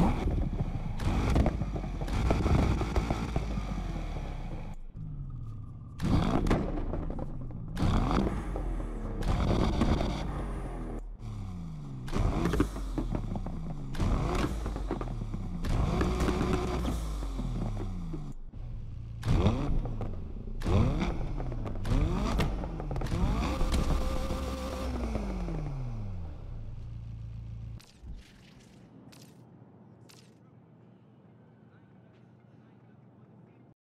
Oh.